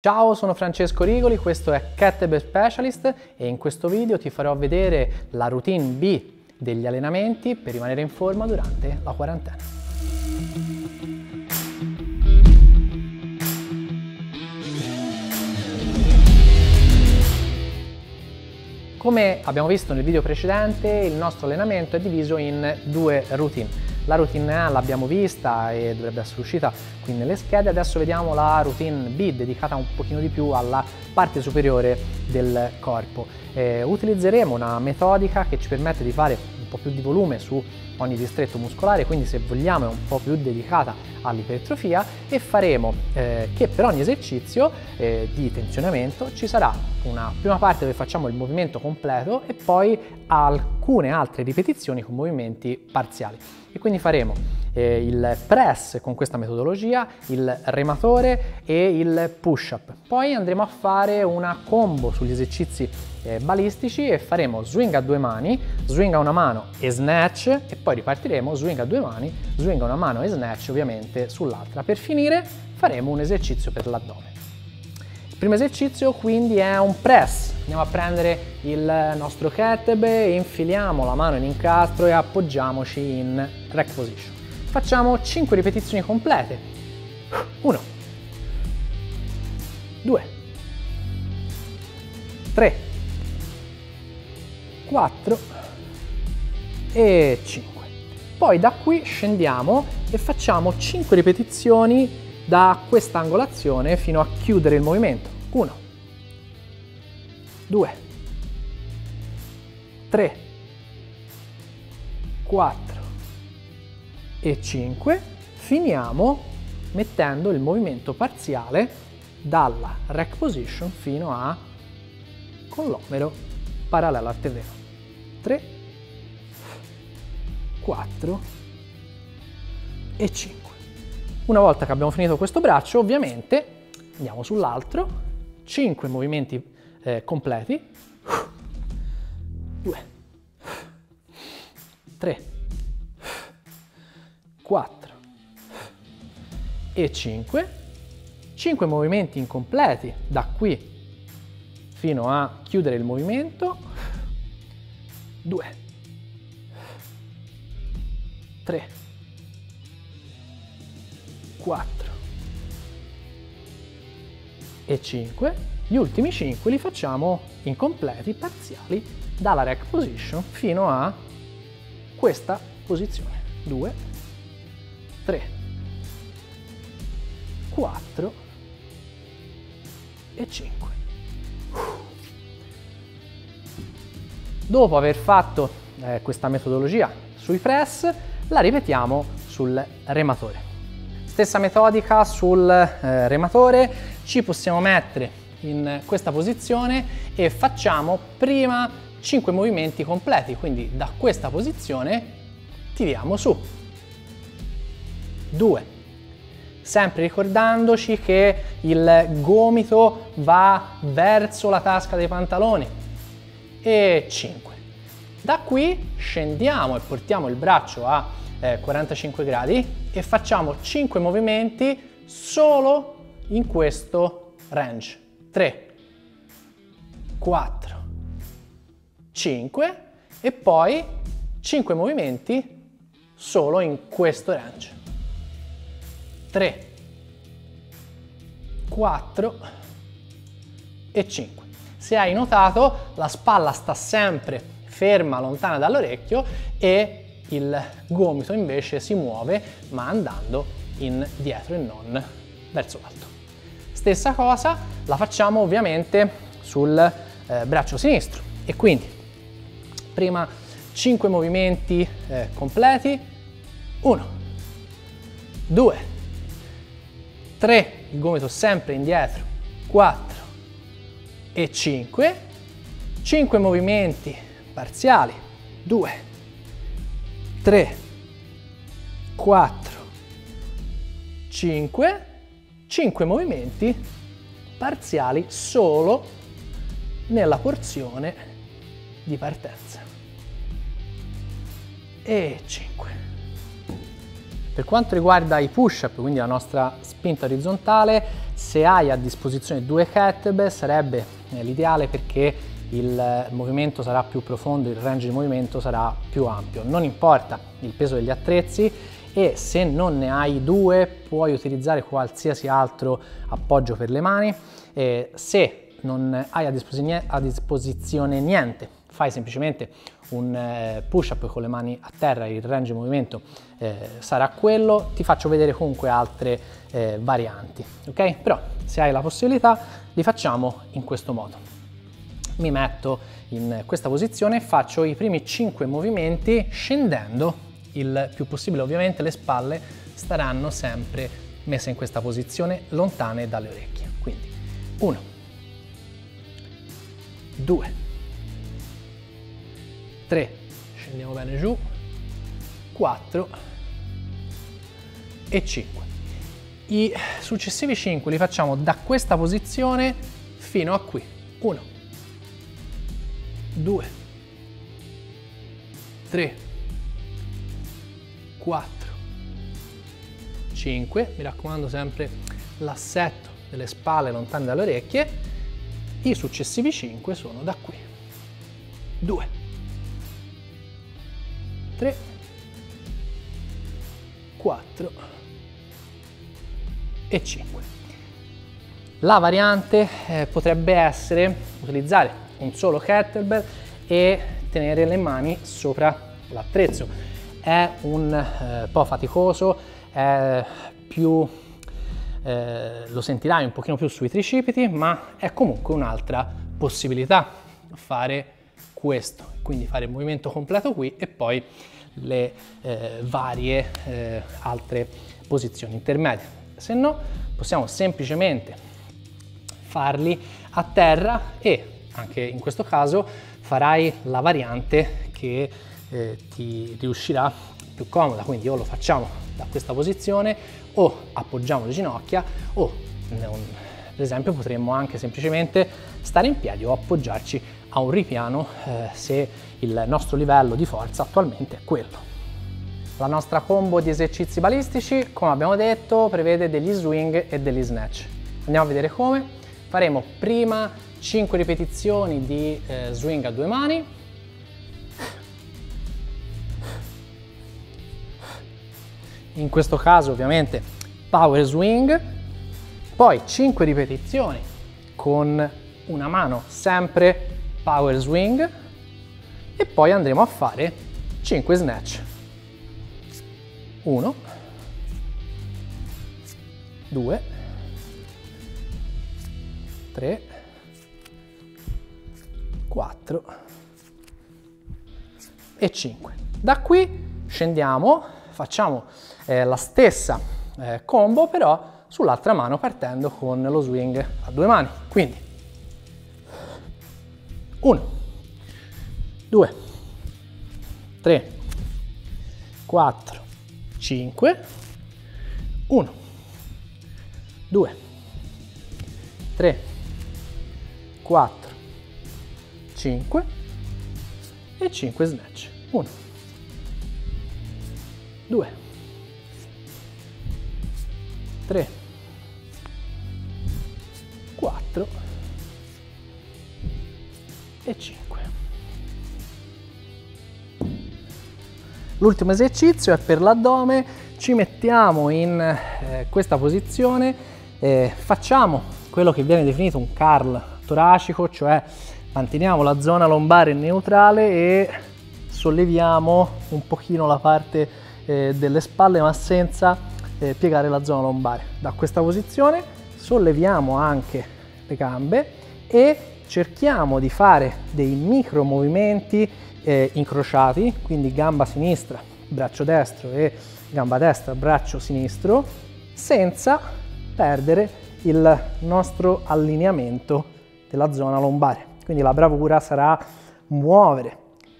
Ciao, sono Francesco Rigoli, questo è Kettlebell Specialist e in questo video ti farò vedere la routine B degli allenamenti per rimanere in forma durante la quarantena. Come abbiamo visto nel video precedente, il nostro allenamento è diviso in due routine. La routine A l'abbiamo vista e dovrebbe essere uscita qui nelle schede, adesso vediamo la routine B dedicata un pochino di più alla parte superiore del corpo. Eh, utilizzeremo una metodica che ci permette di fare po' più di volume su ogni distretto muscolare, quindi se vogliamo è un po' più dedicata all'ipertrofia e faremo eh, che per ogni esercizio eh, di tensionamento ci sarà una prima parte dove facciamo il movimento completo e poi alcune altre ripetizioni con movimenti parziali. E quindi faremo eh, il press con questa metodologia, il rematore e il push up. Poi andremo a fare una combo sugli esercizi eh, balistici e faremo swing a due mani, swing a una mano e snatch e poi ripartiremo swing a due mani, swing a una mano e snatch ovviamente sull'altra. Per finire faremo un esercizio per l'addome. Il primo esercizio quindi è un press. Andiamo a prendere il nostro kettlebell, infiliamo la mano in incastro e appoggiamoci in rack position. Facciamo 5 ripetizioni complete. 1 2 3 4 e 5. Poi da qui scendiamo e facciamo 5 ripetizioni da questa angolazione fino a chiudere il movimento. 1, 2, 3, 4 e 5. Finiamo mettendo il movimento parziale dalla rack position fino a con l'omero parallelo al terreno. 3, 4 e 5. Una volta che abbiamo finito questo braccio, ovviamente andiamo sull'altro, 5 movimenti eh, completi, 2, 3, 4 e 5, 5 movimenti incompleti da qui fino a chiudere il movimento, 2, 3, 4 e 5. Gli ultimi 5 li facciamo incompleti, parziali, dalla rack position fino a questa posizione. 2, 3, 4 e 5. Dopo aver fatto eh, questa metodologia sui press, la ripetiamo sul rematore. Stessa metodica sul eh, rematore, ci possiamo mettere in questa posizione e facciamo prima 5 movimenti completi, quindi da questa posizione tiriamo su. 2. Sempre ricordandoci che il gomito va verso la tasca dei pantaloni. E 5. Da qui scendiamo e portiamo il braccio a eh, 45 gradi e facciamo 5 movimenti solo in questo range. 3, 4, 5 e poi 5 movimenti solo in questo range. 3, 4 e 5. Se hai notato la spalla sta sempre ferma lontana dall'orecchio e il gomito invece si muove ma andando indietro e non verso l'alto. Stessa cosa la facciamo ovviamente sul eh, braccio sinistro. E quindi prima 5 movimenti eh, completi. 1 2 3 il gomito sempre indietro. 4 e 5 5 movimenti parziali. 2 3, 4, 5, 5 movimenti parziali solo nella porzione di partenza. E 5. Per quanto riguarda i push-up, quindi la nostra spinta orizzontale, Se hai a disposizione due kettlebell sarebbe eh, l'ideale perché il movimento sarà più profondo, il range di movimento sarà più ampio. Non importa il peso degli attrezzi e se non ne hai due puoi utilizzare qualsiasi altro appoggio per le mani. E se non hai a disposizione, a disposizione niente, fai semplicemente un eh, push up con le mani a terra, il range di movimento eh, sarà quello, ti faccio vedere comunque altre eh, varianti, ok? Però se hai la possibilità li facciamo in questo modo. Mi metto in questa posizione e faccio i primi 5 movimenti scendendo il più possibile, ovviamente le spalle staranno sempre messe in questa posizione lontane dalle orecchie. Quindi 1, 2, 3, scendiamo bene giù, 4 e 5. I successivi 5 li facciamo da questa posizione fino a qui. 1, 2, 3, 4, 5, mi raccomando sempre l'assetto delle spalle lontane dalle orecchie, i successivi 5 sono da qui. 2, 3, 4 e 5. La variante eh, potrebbe essere utilizzare un solo kettlebell e tenere le mani sopra l'attrezzo. È un eh, po' faticoso, è più, eh, lo sentirai un pochino più sui tricipiti, ma è comunque un'altra possibilità fare questo, quindi fare il movimento completo qui e poi le eh, varie eh, altre posizioni intermedie. Se no possiamo semplicemente farli a terra e anche in questo caso farai la variante che eh, ti riuscirà più comoda, quindi o lo facciamo da questa posizione o appoggiamo le ginocchia o per esempio potremmo anche semplicemente stare in piedi o appoggiarci a un ripiano eh, se il nostro livello di forza attualmente è quello. La nostra combo di esercizi balistici, come abbiamo detto, prevede degli swing e degli snatch. Andiamo a vedere come. Faremo prima 5 ripetizioni di eh, swing a due mani. In questo caso ovviamente power swing, poi 5 ripetizioni con una mano sempre power swing e poi andremo a fare 5 snatch. 1, 2, 3, 4 e 5. Da qui scendiamo, facciamo eh, la stessa eh, combo però sull'altra mano partendo con lo swing a due mani. Quindi 1, 2, 3, 4, 5, 1, 2, 3, 4, 5 e 5 snatch. 1, 2, 3, e 5. L'ultimo esercizio è per l'addome, ci mettiamo in eh, questa posizione, eh, facciamo quello che viene definito un curl toracico, cioè manteniamo la zona lombare neutrale e solleviamo un pochino la parte eh, delle spalle ma senza eh, piegare la zona lombare. Da questa posizione solleviamo anche le gambe e cerchiamo di fare dei micro movimenti eh, incrociati, quindi gamba sinistra, braccio destro e gamba destra, braccio sinistro, senza perdere il nostro allineamento della zona lombare. Quindi la bravura sarà muovere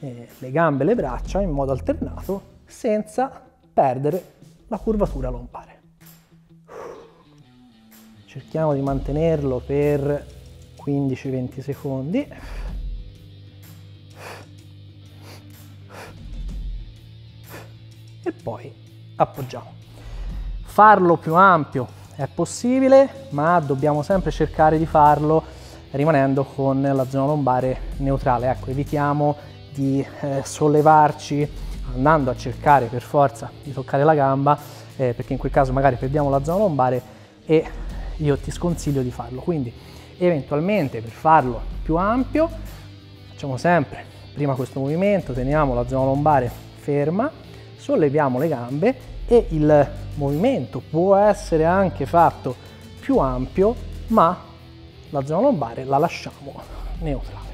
eh, le gambe e le braccia in modo alternato senza perdere la curvatura lombare. Cerchiamo di mantenerlo per 15-20 secondi. E poi appoggiamo. Farlo più ampio è possibile, ma dobbiamo sempre cercare di farlo rimanendo con la zona lombare neutrale. Ecco, evitiamo di eh, sollevarci andando a cercare per forza di toccare la gamba, eh, perché in quel caso magari perdiamo la zona lombare e io ti sconsiglio di farlo. Quindi eventualmente per farlo più ampio facciamo sempre prima questo movimento, teniamo la zona lombare ferma, solleviamo le gambe e il movimento può essere anche fatto più ampio, ma la zona lombare la lasciamo neutrale.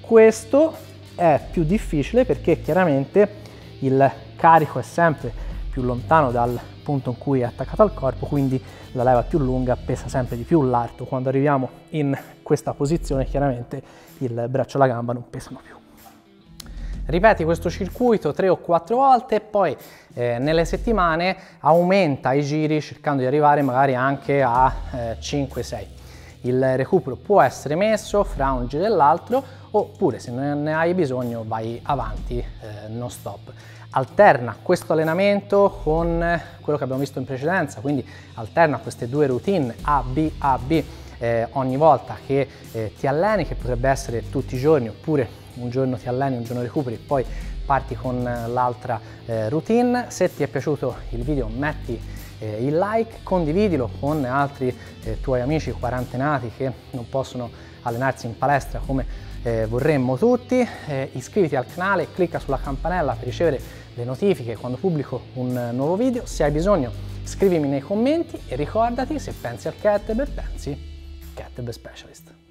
Questo è più difficile perché chiaramente il carico è sempre più lontano dal punto in cui è attaccato al corpo, quindi la leva più lunga pesa sempre di più l'arto. Quando arriviamo in questa posizione chiaramente il braccio e la gamba non pesano più. Ripeti questo circuito tre o quattro volte e poi eh, nelle settimane aumenta i giri cercando di arrivare magari anche a eh, 5-6. Il recupero può essere messo fra un giro e l'altro oppure se non ne hai bisogno vai avanti eh, non stop. Alterna questo allenamento con quello che abbiamo visto in precedenza, quindi alterna queste due routine A, B, A, B eh, ogni volta che eh, ti alleni, che potrebbe essere tutti i giorni oppure un giorno ti alleni, un giorno recuperi, poi parti con l'altra eh, routine. Se ti è piaciuto il video metti eh, il like, condividilo con altri eh, tuoi amici quarantenati che non possono allenarsi in palestra come eh, vorremmo tutti. Eh, iscriviti al canale, clicca sulla campanella per ricevere le notifiche quando pubblico un nuovo video. Se hai bisogno scrivimi nei commenti e ricordati se pensi al kettlebell pensi kettlebell specialist.